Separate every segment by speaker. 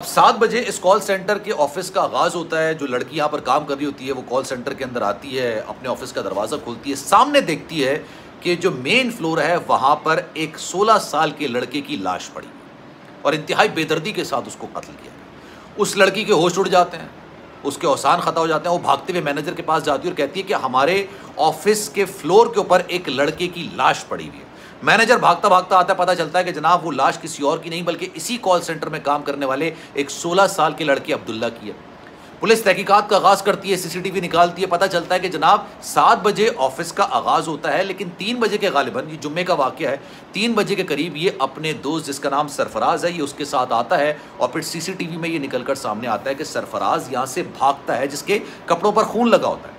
Speaker 1: सात बजे इस कॉल सेंटर के ऑफ़िस का आगाज़ होता है। जो लड़की यहाँ पर काम कर रही होती है, वो कॉल सेंटर के अंदर आती है, अपने ऑफ़िस का दरवाज़ा खोलती है, सामने देखती है कि जो मेन फ्लोर है, वहाँ पर एक 16 साल के लड़के की लाश पड़ी और इंतहाई बेदर्दी के साथ उसको कत्ल किया। उस लड़की के होश उड़ जाते हैं, उसके औसान ख़ता हो जाते हैं, वो भागते हुए मैनेजर के पास जाती है और कहती है कि हमारे ऑफ़िस के फ्लोर के ऊपर एक लड़के की लाश पड़ी हुई है। मैनेजर भागता भागता आता पता चलता है कि जनाब वो लाश किसी और की नहीं, बल्कि इसी कॉल सेंटर में काम करने वाले एक 16 साल के लड़के अब्दुल्ला की है। पुलिस तहकीकात का आगाज़ करती है, सीसीटीवी निकालती है, पता चलता है कि जनाब सात बजे ऑफ़िस का आगाज़ होता है, लेकिन तीन बजे के गालिबन ये जुम्मे का वाक़ है, तीन बजे के करीब ये अपने दोस्त, जिसका नाम सरफराज है, ये उसके साथ आता है और फिर सीसीटीवी में ये निकल कर सामने आता है कि सरफराज यहाँ से भागता है, जिसके कपड़ों पर खून लगा होता है।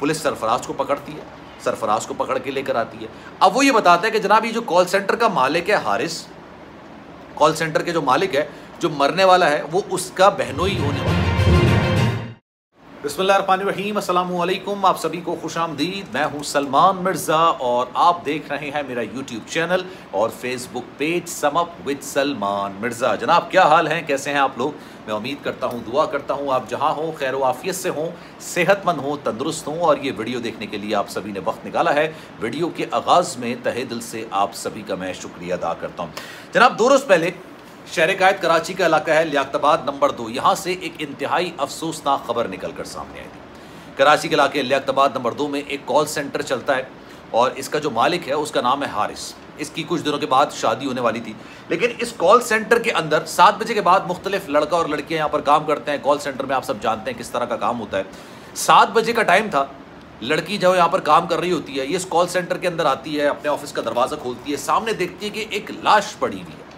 Speaker 1: पुलिस सरफराज को पकड़ती है। सरफराज को पकड़ के लेकर आती है। अब वो ये बताता है कि जनाब, ये जो कॉल सेंटर का मालिक है हारिस कॉल सेंटर के जो मालिक है, जो मरने वाला है, वो उसका बहनोई होने वाला अस्सलाम आप सभी को खुश आमदीद। मैं हूँ सलमान मिर्ज़ा और आप देख रहे हैं मेरा यूट्यूब चैनल और Facebook page sum up with Salman Mirza. जनाब, क्या हाल हैं? कैसे हैं आप लोग? मैं उम्मीद करता हूँ, दुआ करता हूँ, आप जहाँ हो, खैर वाफियत से हों, सेहतमंद हों, तंदुरुस्त हों और ये वीडियो देखने के लिए आप सभी ने वक्त निकाला है। वीडियो के आगाज़ में तहे दिल से आप सभी का मैं शुक्रिया अदा करता हूँ। जनाब, दो रोज़ पहले शहर कायद कराची का इलाका है, लियाकताबाद नंबर दो। यहाँ से एक इंतहाई अफसोसनाक खबर निकल कर सामने आई थी। कराची के इलाके लियाकताबाद नंबर दो में एक कॉल सेंटर चलता है और इसका जो मालिक है, उसका नाम है हारिस। इसकी कुछ दिनों के बाद शादी होने वाली थी। लेकिन इस कॉल सेंटर के अंदर सात बजे के बाद मुख्तलिफ़ लड़का और लड़कियाँ यहाँ पर काम करते हैं। कॉल सेंटर में आप सब जानते हैं किस तरह का काम होता है। सात बजे का टाइम था। लड़की जो यहाँ पर काम कर रही होती है, ये इस कॉल सेंटर के अंदर आती है, अपने ऑफ़िस का दरवाज़ा खोलती है, सामने देखती है कि एक लाश पड़ी हुई है।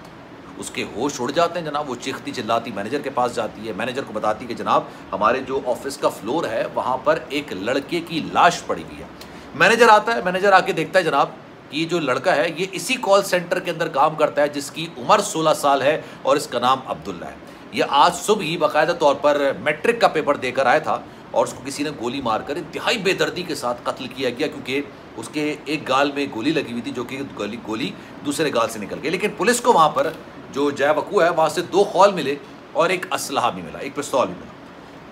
Speaker 1: उसके होश उड़ जाते हैं जनाब, वो चीखती चिल्लाती मैनेजर के पास जाती है। मैनेजर को बताती कि जनाब, हमारे जो ऑफ़िस का फ्लोर है, वहाँ पर एक लड़के की लाश पड़ी हुई है। मैनेजर आता है, मैनेजर आके देखता है जनाब कि जो लड़का है, ये इसी कॉल सेंटर के अंदर काम करता है, जिसकी उम्र 16 साल है और इसका नाम अब्दुल्ला है। ये आज सुबह ही बाकायदा तौर पर मैट्रिक का पेपर देकर आया था और उसको किसी ने गोली मारकर इंतहाई बेदर्दी के साथ कत्ल किया गया, क्योंकि उसके एक गाल में गोली लगी हुई थी, जो कि गोली गोली दूसरे गाल से निकल गई। लेकिन पुलिस को वहाँ पर जो जय वकू है, वहाँ से दो खौल मिले और एक असलाह भी मिला, एक पिस्तौल भी मिला।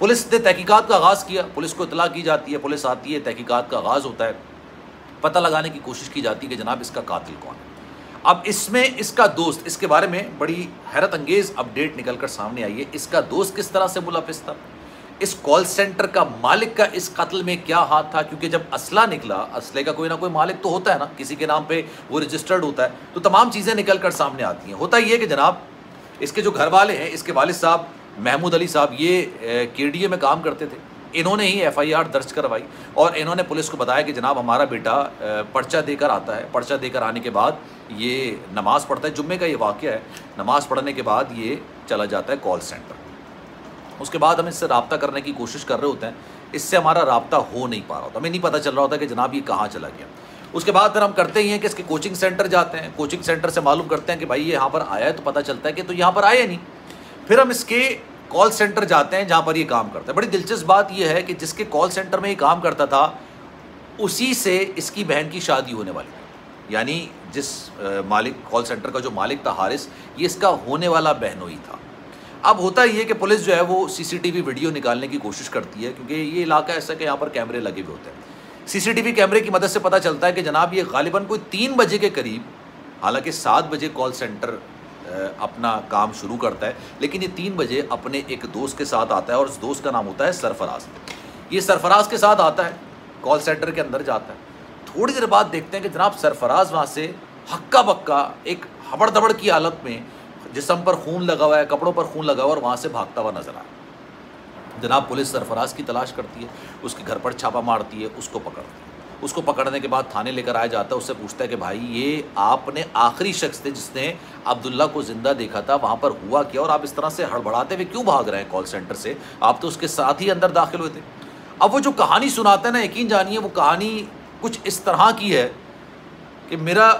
Speaker 1: पुलिस ने तहकीकत का आगाज़ किया, पुलिस को इतला की जाती है, पुलिस आती है, तहकीकात का आगाज़ होता है। पता लगाने की कोशिश की जाती है कि जनाब इसका कातिल कौन है। अब इसमें इसका दोस्त, इसके बारे में बड़ी हैरत अंगेज़ अपडेट निकल कर सामने आई है, इसका दोस्त किस तरह से मुलाफिस था? इस कॉल सेंटर का मालिक का इस कत्ल में क्या हाथ था? क्योंकि जब असला निकला, असले का कोई ना कोई मालिक तो होता है ना, किसी के नाम पे वो रजिस्टर्ड होता है तो तमाम चीज़ें निकल कर सामने आती हैं। होता ये कि जनाब, इसके जो घर वाले हैं, इसके वालिद साहब, महमूद अली साहब, ये के में काम करते थे। इन्होंने ही एफआईआर दर्ज करवाई और इन्होंने पुलिस को बताया कि जनाब, हमारा बेटा पर्चा देकर आता है। पर्चा देकर आने के बाद ये नमाज़ पढ़ता है। जुम्मे का ये वाक़ है, नमाज़ पढ़ने के बाद ये चला जाता है कॉल सेंटर। उसके बाद हम इससे रबता करने की कोशिश कर रहे होते हैं। इससे हमारा रबता हो नहीं पा रहा होता। हमें नहीं पता चल रहा होता कि जनाब ये कहाँ चला गया। उसके बाद फिर हम करते ही हैं कि इसके कोचिंग सेंटर जाते हैं। कोचिंग सेंटर से मालूम करते हैं कि भाई ये यहाँ पर आया है तो पता चलता है कि तो यहाँ पर आया नहीं। फिर हम इसके कॉल सेंटर जाते हैं जहाँ पर ये काम करता है। बड़ी दिलचस्प बात यह है कि जिसके कॉल सेंटर में ये काम करता था, उसी से इसकी बहन की शादी होने वाली थी। यानी जिस मालिक कॉल सेंटर का जो मालिक था, हारिस, ये इसका होने वाला बहनोई था। अब होता ही है कि पुलिस जो है वो सीसीटीवी वीडियो निकालने की कोशिश करती है, क्योंकि ये इलाका ऐसा कि यहाँ पर कैमरे लगे हुए होते हैं। सीसीटीवी कैमरे की मदद से पता चलता है कि जनाब ये गालिबा कोई तीन बजे के करीब, हालाँकि सात बजे कॉल सेंटर अपना काम शुरू करता है, लेकिन ये तीन बजे अपने एक दोस्त के साथ आता है और उस दोस्त का नाम होता है सरफराज। ये सरफराज के साथ आता है कॉल सेंटर के अंदर जाता है। थोड़ी देर बाद देखते हैं कि जनाब सरफराज वहाँ से हक्का बक्का एक हबड़ दबड़ की हालत में जिसम पर खून लगा हुआ है, कपड़ों पर खून लगा हुआ और वहाँ से भागता हुआ नज़र आया जनाब, पुलिस सरफराज की तलाश करती है, उसके घर पर छापा मारती है, उसको पकड़ती है। उसको पकड़ने के बाद थाने लेकर आया जाता है, उससे पूछता है कि भाई, ये आपने आखिरी शख्स थे जिसने अब्दुल्ला को ज़िंदा देखा था, वहाँ पर हुआ क्या? और आप इस तरह से हड़बड़ाते हुए क्यों भाग रहे हैं कॉल सेंटर से? आप तो उसके साथ ही अंदर दाखिल हुए थे। अब वो जो कहानी सुनाते हैं ना, यकीन जानिए, वो कहानी कुछ इस तरह की है कि मेरा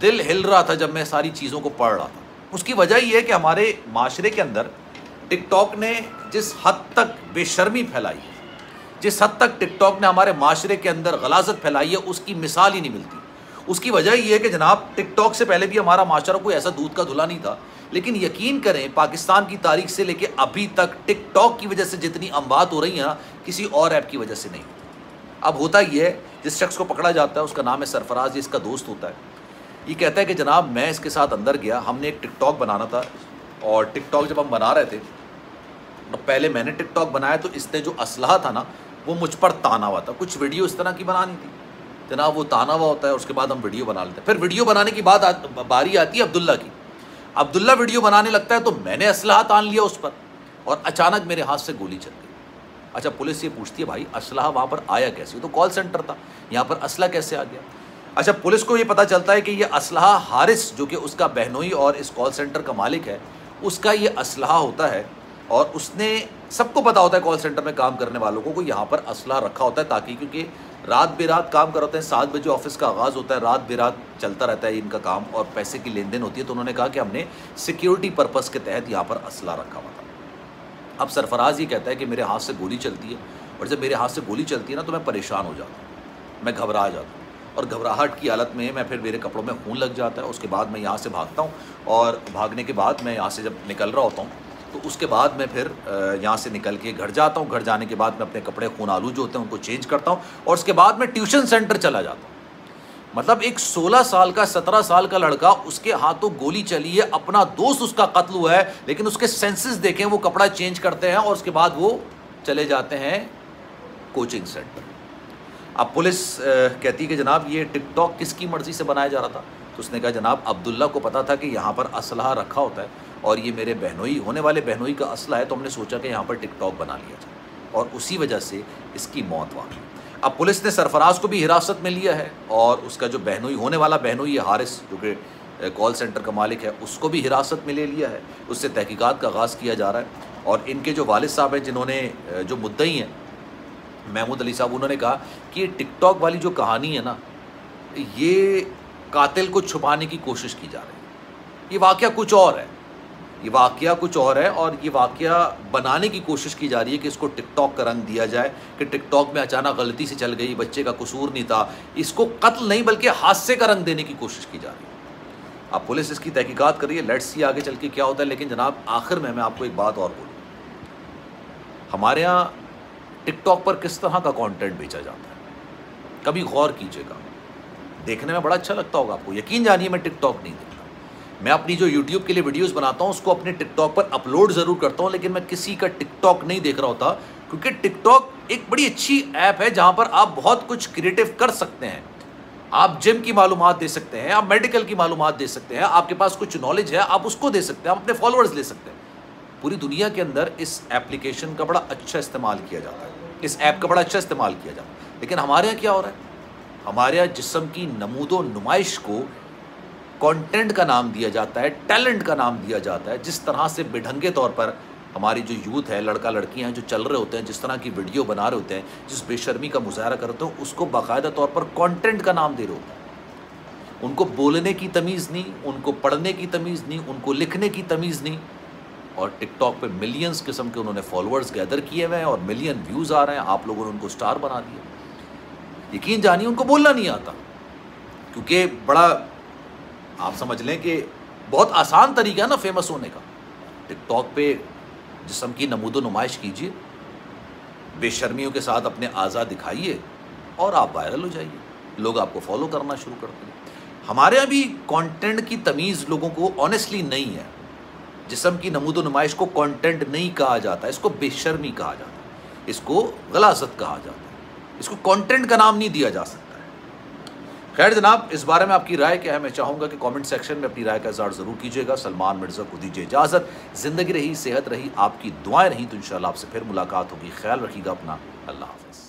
Speaker 1: दिल हिल रहा था जब मैं सारी चीज़ों को पढ़ रहा था। उसकी वजह यह है कि हमारे माशरे के अंदर टिकटॉक ने जिस हद तक बेशर्मी फैलाई है, जिस हद तक टिकटॉक ने हमारे माशरे के अंदर गलाजत फैलाई है, उसकी मिसाल ही नहीं मिलती। उसकी वजह यह है कि जनाब, टिकटॉक से पहले भी हमारा माशरा कोई ऐसा दूध का धुला नहीं था, लेकिन यकीन करें, पाकिस्तान की तारीख से लेके अभी तक टिकटॉक की वजह से जितनी अमवात हो रही है ना किसी और ऐप की वजह से नहीं। अब होता ये है, जिस शख्स को पकड़ा जाता है, उसका नाम है सरफराज इसका दोस्त होता है। ये कहता है कि जनाब मैं इसके साथ अंदर गया हमने एक टिकटॉक बनाना था और टिकटॉक जब हम बना रहे थे तो पहले मैंने टिकटॉक बनाया तो इसने जो असलाह था ना वो मुझ पर ताना हुआ था। कुछ वीडियो इस तरह की बनानी थी। जनाब वो ताना हुआ होता है उसके बाद हम वीडियो बना लेते हैं। फिर वीडियो बनाने की बात आ, बारी आती है अब्दुल्ला की। अब्दुल्ला वीडियो बनाने लगता है तो मैंने असलाह तान लिया उस पर और अचानक मेरे हाथ से गोली चल गई। अच्छा पुलिस ये पूछती है भाई असलाह वहाँ पर आया कैसे? तो कॉल सेंटर था। यहाँ पर असलाह कैसे आ गया? अच्छा पुलिस को ये पता चलता है कि ये असलाह हारिस, जो कि उसका बहनोई और इस कॉल सेंटर का मालिक है, उसका ये असलाह होता है और उसने, सबको पता होता है कॉल सेंटर में काम करने वालों को को यहाँ पर असलाह रखा होता है ताकि, क्योंकि रात बेरात काम कर होते हैं, सात बजे ऑफ़िस का आगाज़ होता है, रात बेरात चलता रहता है इनका काम और पैसे की लेन देन होती है तो उन्होंने कहा कि हमने सिक्योरिटी पर्पज़ के तहत यहाँ पर असला रखा हुआ था। अब सरफराज ये कहता है कि मेरे हाथ से गोली चलती है और जब मेरे हाथ से गोली चलती है ना तो मैं परेशान हो जाता मैं घबरा जाता हूँ। और घबराहट की हालत में मैं फिर मेरे कपड़ों में खून लग जाता है, उसके बाद मैं यहाँ से भागता हूँ और भागने के बाद मैं यहाँ से जब निकल रहा होता हूँ तो उसके बाद मैं फिर यहाँ से निकल के घर जाता हूँ। घर जाने के बाद मैं अपने कपड़े खून आलू जो होते हैं उनको चेंज करता हूँ और उसके बाद मैं ट्यूशन सेंटर चला जाता हूँ। मतलब एक 16 साल का 17 साल का लड़का, उसके हाथों गोली चली है, अपना दोस्त उसका कत्ल हुआ है, लेकिन उसके सेंसेस देखें, वो कपड़ा चेंज करते हैं और उसके बाद वो चले जाते हैं कोचिंग सेंटर अब पुलिस कहती कि जनाब, ये टिकटॉक किसकी मर्ज़ी से बनाया जा रहा था? तो उसने कहा, जनाब, अब्दुल्ला को पता था कि यहाँ पर असलाह रखा होता है और ये मेरे बहनोई, होने वाले बहनोई का असला है तो हमने सोचा कि यहाँ पर टिकटॉक बना लिया जाए और उसी वजह से इसकी मौत वाक़ अब पुलिस ने सरफराज को भी हिरासत में लिया है और उसका जो बहनोई, होने वाला बहनोई हारिस, जो कि कॉल सेंटर का मालिक है, उसको भी हिरासत में ले लिया है। उससे तहकीक़ात का आगाज़ किया जा रहा है और इनके जो वालिद साहब हैं, जिन्होंने जो मुद्दई हैं महमूद अली साहब, उन्होंने कहा कि ये टिकटॉक वाली जो कहानी है ना, ये कातिल को छुपाने की कोशिश की जा रही है। ये वाक़ कुछ और है। ये वाक़ कुछ और है और ये वाक़ बनाने की कोशिश की जा रही है कि इसको टिकटॉक का रंग दिया जाए, कि टिकटॉक में अचानक गलती से चल गई, बच्चे का कसूर नहीं था। इसको कत्ल नहीं, बल्कि हादसे का रंग देने की कोशिश की जा रही है। अब पुलिस इसकी तहकीकात करिए, लेट्स सी आगे चल के क्या होता है, लेकिन जनाब, आखिर में मैं आपको एक बात और बोलूँ। हमारे यहाँ टिकटॉक पर किस तरह का कंटेंट बेचा जाता है? कभी गौर कीजिएगा। देखने में बड़ा अच्छा लगता होगा आपको। यकीन जानिए, मैं टिकटॉक नहीं देखता। मैं अपनी जो यूट्यूब के लिए वीडियोस बनाता हूँ, उसको अपने टिकटॉक पर अपलोड ज़रूर करता हूँ, लेकिन मैं किसी का टिकटॉक नहीं देख रहा होता, क्योंकि टिकटॉक एक बड़ी अच्छी ऐप है, जहाँ पर आप बहुत कुछ क्रिएटिव कर सकते हैं। आप जिम की मालूम दे सकते हैं, आप मेडिकल की मालूम दे सकते हैं, आपके पास कुछ नॉलेज है, आप उसको दे सकते हैं, आप अपने फॉलोअर्स ले सकते हैं। पूरी दुनिया के अंदर इस एप्लीकेशन का बड़ा अच्छा इस्तेमाल किया जाता है। इस ऐप का बड़ा अच्छा इस्तेमाल किया जाता है। लेकिन हमारे यहाँ क्या हो रहा है? हमारे यहाँ जिसम की नमूदो नुमाइश को कंटेंट का नाम दिया जाता है टैलेंट का नाम दिया जाता है। जिस तरह से बेढंगे तौर पर हमारी जो यूथ है, लड़का लड़कियाँ हैं, जो चल रहे होते हैं, जिस तरह की वीडियो बना रहे होते हैं, जिस बेशर्मी का मुजाहरा करते हैं, उसको बाकायदा तौर पर कंटेंट का नाम दे रहे होते हैं। उनको बोलने की तमीज़ नहीं, उनको पढ़ने की तमीज़ नहीं, उनको लिखने की तमीज़ नहीं और टिकटॉक पे मिलियंस किस्म के उन्होंने फॉलोअर्स गैदर किए हुए हैं और मिलियन व्यूज़ आ रहे हैं। आप लोगों ने उनको स्टार बना दिया। यकीन जानिए, उनको बोलना नहीं आता। क्योंकि बड़ा, आप समझ लें कि बहुत आसान तरीका है ना फ़ेमस होने का। टिकटॉक पे जिसम की नमूद नुमाइश कीजिए। बेशर्मियों के साथ अपने आज़ाद दिखाइए और आप वायरल हो जाइए। लोग आपको फॉलो करना शुरू करते हैं। हमारे यहाँ भी कंटेंट की तमीज़ लोगों को ऑनेस्टली नहीं है। जिसम की नमूद नुमाइश को कंटेंट नहीं कहा जाता, इसको बेशर्मी कहा जाता है इसको गलाजत कहा जाता है। इसको कंटेंट का नाम नहीं दिया जा सकता है। खैर जनाब, इस बारे में आपकी राय क्या है? मैं चाहूँगा कि कमेंट सेक्शन में अपनी राय का इजहार ज़रूर कीजिएगा। सलमान मिर्ज़ा को दीजिए इजाज़त। ज़िंदगी रही, सेहत रही, आपकी दुआएँ रही तो इन आपसे फिर मुलाकात होगी। ख्याल रखिएगा अपना। अल्लाह हाफ़